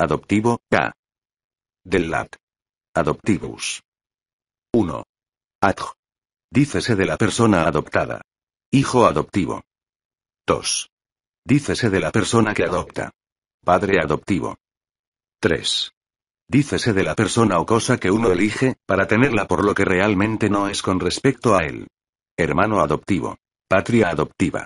Adoptivo, K. Del lat. Adoptivus. 1. Adj. Dícese de la persona adoptada. Hijo adoptivo. 2. Dícese de la persona que adopta. Padre adoptivo. 3. Dícese de la persona o cosa que uno elige, para tenerla por lo que realmente no es con respecto a él. Hermano adoptivo. Patria adoptiva.